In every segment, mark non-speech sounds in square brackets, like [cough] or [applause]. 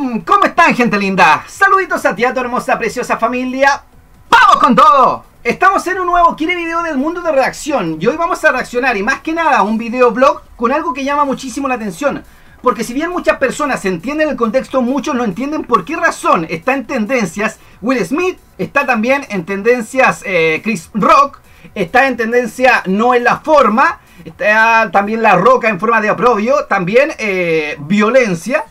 ¿Cómo están, gente linda? Saluditos a ti, a tu hermosa, preciosa familia. ¡Vamos con todo! Estamos en un nuevo Quiere Video del mundo de reacción y hoy vamos a reaccionar y más que nada un video blog con algo que llama muchísimo la atención. Porque si bien muchas personas entienden el contexto, muchos no entienden por qué razón está en tendencias Will Smith, está también en tendencias eh, Chris Rock, está en tendencia No en la Forma, está también La Roca en forma de aprobio, también eh, violencia.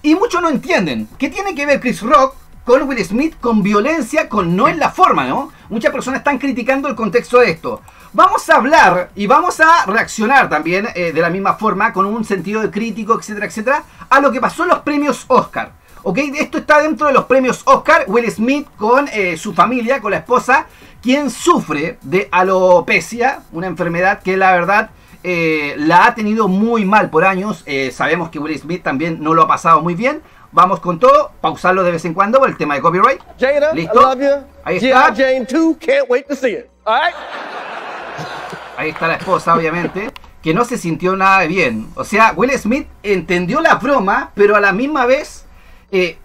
Y muchos no entienden qué tiene que ver Chris Rock con Will Smith, con violencia, con no en la forma, ¿no? Muchas personas están criticando el contexto de esto. Vamos a hablar y vamos a reaccionar también eh, de la misma forma, con un sentido de crítico, etcétera, etcétera, a lo que pasó en los premios Oscar. ¿Ok? Esto está dentro de los premios Oscar. Will Smith con eh, su familia, con la esposa, quien sufre de alopecia, una enfermedad que la verdad eh, la ha tenido muy mal por años. sabemos que Will Smith también no lo ha pasado muy bien. Vamos con todo, pausarlo de vez en cuando por el tema de copyright. Jada, ¿Listo? I love you. Ahí está. Jane 2, can't wait to see it. All right? [laughs] Ahí está la esposa, obviamente, que no se sintió nada bien. O sea, Will Smith entendió la broma, pero a la misma vez, eh,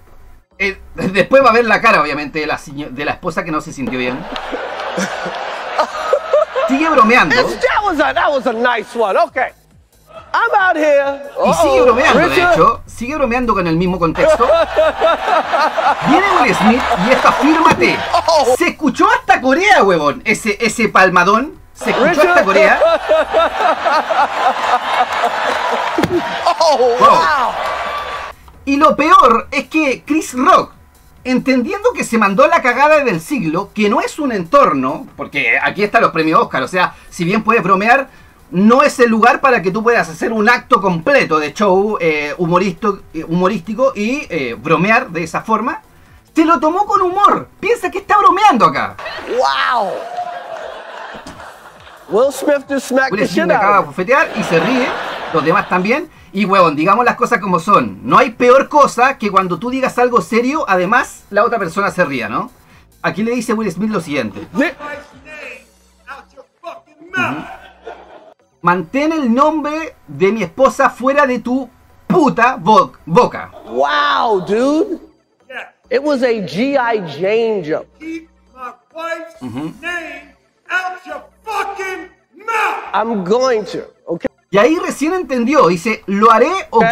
eh, [laughs] después va a ver la cara, obviamente, de la, de la esposa que no se sintió bien. [laughs] Sigue bromeando. That, was a, that was a nice one. Okay. I'm out here. Y sigue bromeando, de hecho. Sigue bromeando con el mismo contexto. Viene Will Smith y esta fírmate. Se escuchó hasta Corea, huevón. Ese, ese palmadón. Se escuchó hasta Corea. [laughs] Oh, wow. Y lo peor es que Chris Rock, entendiendo que se mandó la cagada del siglo, que no es un entorno, porque aquí están los premios Oscar, o sea, si bien puedes bromear, no es el lugar para que tú puedas hacer un acto completo de show eh, humoristo- eh, humorístico y eh, bromear de esa forma. Se lo tomó con humor. Piensa que está bromeando acá. Wow. Will Smith just smacked Will the Smith acaba de bofetear y se ríe. Los demás también. Y huevón, digamos las cosas como son. No hay peor cosa que cuando tú digas algo serio, además la otra persona se ría, ¿no? Aquí le dice Will Smith lo siguiente. Th- Mantén el nombre de mi esposa fuera de tu puta bo- boca. Wow, dude. It was a G.I. Jane jump. keep my wife's name out your fucking mouth. I'm going to. Y ahí recién entendió, dice, lo haré, ok.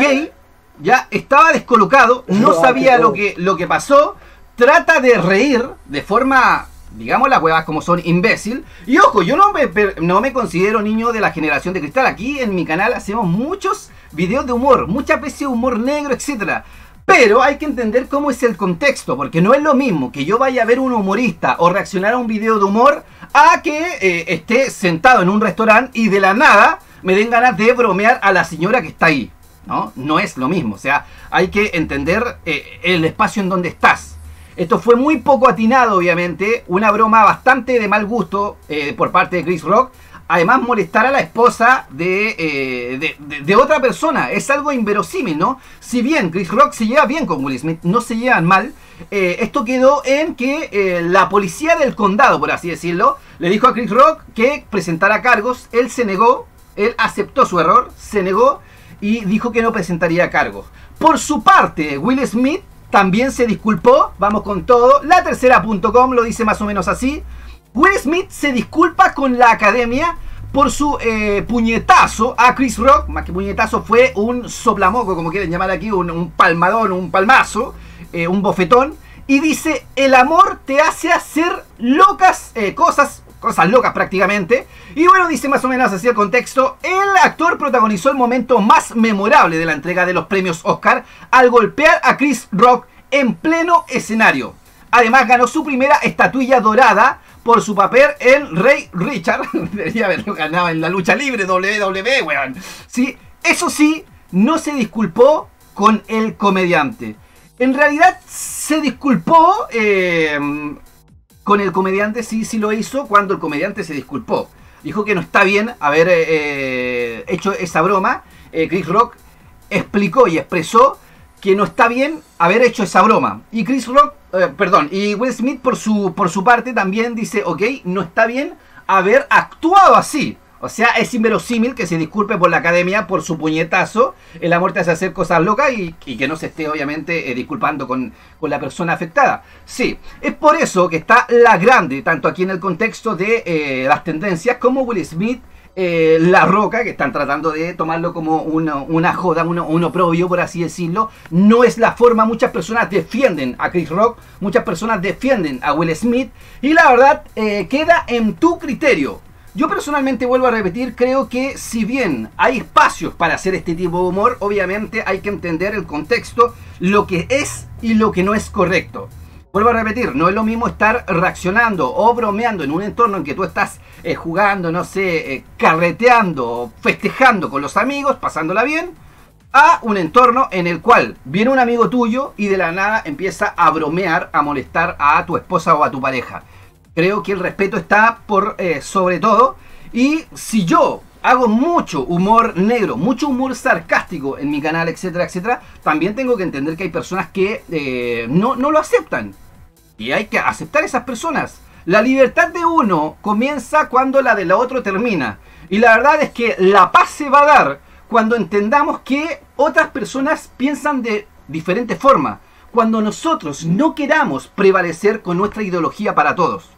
Ya estaba descolocado, no sabía lo que, lo que pasó. Trata de reír de forma, digamos las huevas como son, imbécil. Y ojo, yo no me, per- no me considero niño de la generación de cristal. Aquí en mi canal hacemos muchos videos de humor, muchas veces humor negro, etcétera. Pero hay que entender cómo es el contexto, porque no es lo mismo que yo vaya a ver un humorista o reaccionar a un video de humor a que eh, esté sentado en un restaurante y de la nada me den ganas de bromear a la señora que está ahí. ¿no? No es lo mismo. O sea, hay que entender eh, el espacio en donde estás. Esto fue muy poco atinado, obviamente. Una broma bastante de mal gusto eh, por parte de Chris Rock. Además, molestar a la esposa de, eh, de, de- de otra persona es algo inverosímil, ¿no? Si bien Chris Rock se lleva bien con Will Smith, no se llevan mal. esto quedó en que la policía del condado, por así decirlo, le dijo a Chris Rock que presentara cargos. Él se negó, él aceptó su error, se negó y dijo que no presentaría cargos. Por su parte, Will Smith también se disculpó, vamos con todo. La tercera.com lo dice más o menos así. Will Smith se disculpa con la academia por su eh, puñetazo a Chris Rock. Más que puñetazo fue un soplamoco, como quieren llamar aquí, un, palmadón, un palmazo, eh, un bofetón. Y dice, el amor te hace hacer locas eh, cosas, cosas locas prácticamente. Y bueno, dice más o menos así el contexto. El actor protagonizó el momento más memorable de la entrega de los premios Oscar al golpear a Chris Rock en pleno escenario. Además ganó su primera estatuilla dorada por su papel en Rey Richard. [laughs] Debería haberlo ganado en la lucha libre WWE, weón. Sí, eso sí, no se disculpó con el comediante. En realidad se disculpó eh, con el comediante, sí, sí lo hizo cuando el comediante se disculpó. Dijo que no está bien haber eh, eh, hecho esa broma. Eh, Chris Rock explicó y expresó que no está bien haber hecho esa broma. Y Chris Rock, perdón, y Will Smith por su, por su parte también dice, ok, no está bien haber actuado así. O sea, es inverosímil que se disculpe por la academia por su puñetazo en la muerte hace hacer cosas locas y, que no se esté obviamente eh, disculpando con, la persona afectada. Sí, es por eso que está la grande, tanto aquí en el contexto de eh, las tendencias como Will Smith eh, la Roca, que están tratando de tomarlo como una, joda, uno, uno propio, por así decirlo. No es la forma, muchas personas defienden a Chris Rock, muchas personas defienden a Will Smith, y la verdad queda en tu criterio. Yo personalmente vuelvo a repetir, creo que si bien hay espacios para hacer este tipo de humor, obviamente hay que entender el contexto, lo que es y lo que no es correcto. Vuelvo a repetir, no es lo mismo estar reaccionando o bromeando en un entorno en que tú estás eh, jugando, no sé, eh, carreteando, festejando con los amigos, pasándola bien, a un entorno en el cual viene un amigo tuyo y de la nada empieza a bromear, a molestar a tu esposa o a tu pareja. Creo que el respeto está por eh, sobre todo. Y si yo hago mucho humor negro, mucho humor sarcástico en mi canal, etcétera, etcétera, también tengo que entender que hay personas que no, no lo aceptan. Y hay que aceptar esas personas. La libertad de uno comienza cuando la del otro termina. Y la verdad es que la paz se va a dar cuando entendamos que otras personas piensan de diferente forma. Cuando nosotros no queramos prevalecer con nuestra ideología para todos.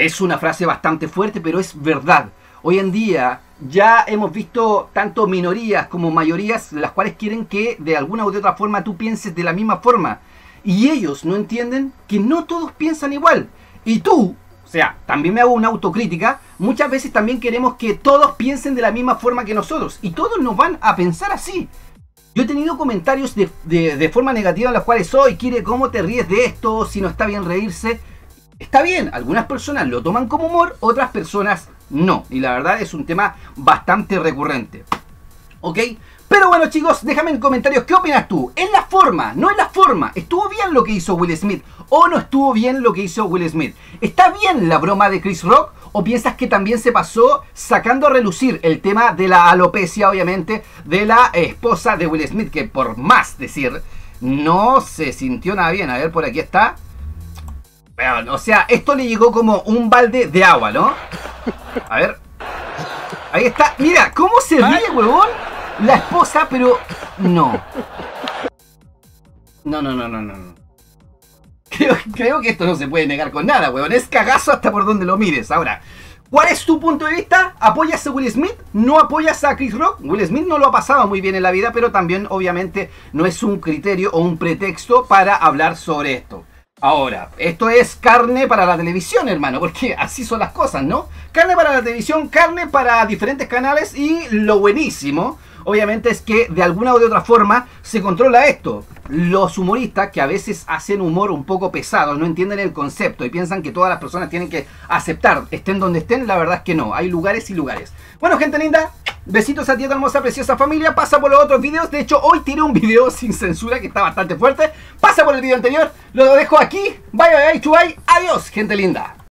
Es una frase bastante fuerte, pero es verdad. Hoy en día ya hemos visto tanto minorías como mayorías las cuales quieren que de alguna u otra forma tú pienses de la misma forma. Y ellos no entienden que no todos piensan igual. Y tú, o sea, también me hago una autocrítica, muchas veces también queremos que todos piensen de la misma forma que nosotros. Y todos nos van a pensar así. Yo he tenido comentarios de, forma negativa en los cuales soy, quiere cómo te ríes de esto, si no está bien reírse. Está bien, algunas personas lo toman como humor, otras personas no. Y la verdad es un tema bastante recurrente. ¿Ok? Pero bueno chicos, déjame en comentarios qué opinas tú. ¿Es la forma? ¿No es la forma? ¿Estuvo bien lo que hizo Will Smith? ¿O no estuvo bien lo que hizo Will Smith? ¿Está bien la broma de Chris Rock? ¿O piensas que también se pasó sacando a relucir el tema de la alopecia, obviamente, de la esposa de Will Smith? Que por más decir, no se sintió nada bien. A ver, por aquí está. O sea, esto le llegó como un balde de agua, ¿no? A ver. Ahí está. Mira, ¿cómo se ríe, huevón? la esposa, pero no. No, no, no, no, no. Creo, creo, que esto no se puede negar con nada, weón. Es cagazo hasta por donde lo mires. Ahora, ¿cuál es tu punto de vista? ¿Apoyas a Will Smith? ¿No apoyas a Chris Rock? Will Smith no lo ha pasado muy bien en la vida, pero también obviamente no es un criterio o un pretexto para hablar sobre esto. Ahora, esto es carne para la televisión, hermano, porque [laughs] así son las cosas, ¿no? Carne para la televisión, carne para diferentes canales y lo buenísimo obviamente es que de alguna u otra forma se controla esto. Los humoristas que a veces hacen humor un poco pesado, no entienden el concepto y piensan que todas las personas tienen que aceptar, estén donde estén, la verdad es que no, hay lugares y lugares. Bueno, gente linda, besitos a ti, hermosa, preciosa familia, pasa por los otros videos, de hecho hoy tiré un video [laughs] sin censura que está bastante fuerte, pasa por el video anterior, lo dejo aquí, bye bye bye, bye, adiós, gente linda.